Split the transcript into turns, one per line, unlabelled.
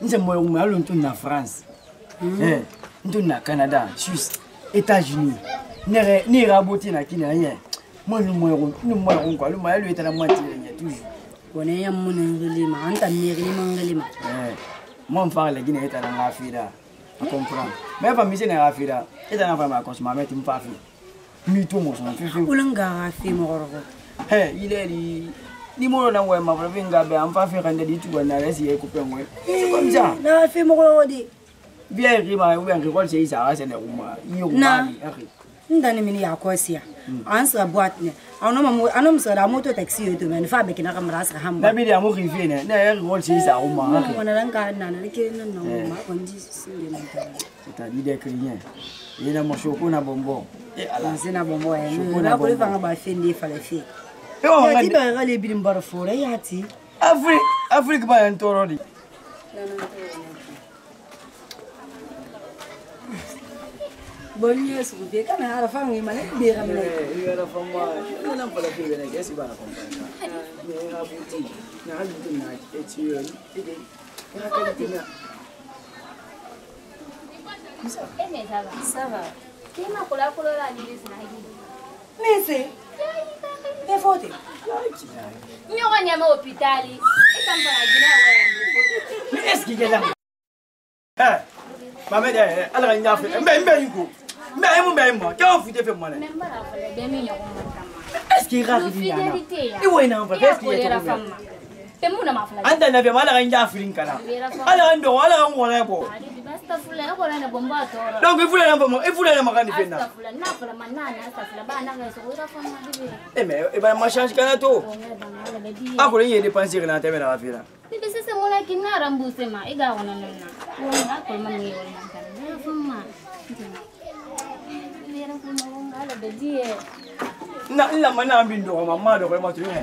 nze moyo ngume alo ntoni na france ntoni na canada suisse états-unis ni raboti na kini aye mo ni moyo ngu alo moyo alo etala mwa tilenye toujours kone ya muna ngelima anta merlima ngelima mo mfare le gine etala nga afira a comprendre mais fa mise na afira etala fa ma consommer ti mfa afira mi to mo sɔn fiyewu. wolo nga ka fi mɔgɔkɔrɔbɔ. hɛ yile de ni mo na wɛ ma fɔlɔ fi nga bɛ an fa fɛ ka n dɛdi tuba na yɛrɛ si yɛ ko pɛn wɛ. c'est comme ça. n'a fi mɔgɔkɔrɔbɔ de. bien ri ma ou bien ri kɔli se i sa a sɛnɛ o ma i ye o ma ni ɛri. n da ni mini y'a kɔ si yan. Hmm. an sira boite ne an n'o ma mo an n'o muso da an m'o to taxi ye domaine fa bɛ kɛnɛ ka mara a sira hami. n'a bi di a m'o k'i fi yen dɛ ne yɛrɛ ri kɔli se i sa o ma. n kɔnɔ la n ka nana ne kelen ne nana o ma kɔni ti se o de ma. c'est hmm, eh. à dire des clients. yɛlɛmɔ so ko na bɔn bɔn. Eh, nzina bomoya eh, nakoli vanga bafende fala fe ati banga lebiri mbara fora yati afrique baya ntoro di boni yesu kube kana ara fanga imana ibera mina ibera fama nana fala fe bena kesi bana kompanya nga buti nga buti na etiyo ide nga kalite na Ça va. Ça va. nese efote nyogone ma hôpitali mi eski gelam mame de ala ka ñafe mbe mbe yinko mbe ayimu e mbe ayimma kewo fite fe mone eski i ka kidi ñana i woyinaan fa eski ye cogo pemuna mafla anda na be mala ganja afirin kana ala ando wala ga ngora bo bastafula ga bona na bomba tora donc ifula e na bomba ifula e na magani pena bastafula na fula manana bastafula ba na ga so ira fona dibe eh me e eh, ba ma change kana to akore ye de penser na temena la fira ni be sese mola kinna rambuse ma e ga wona na wona akore ma ngi wona kana na fuma Mira como um galo de dia. n lamɛnna yan bi n dɔgɔma n m'a dɔgɔma tuguni